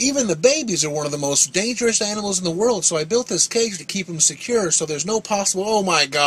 even the babies are one of the most dangerous animals in the world, so I built this cage to keep them secure so there's no possible, oh my god.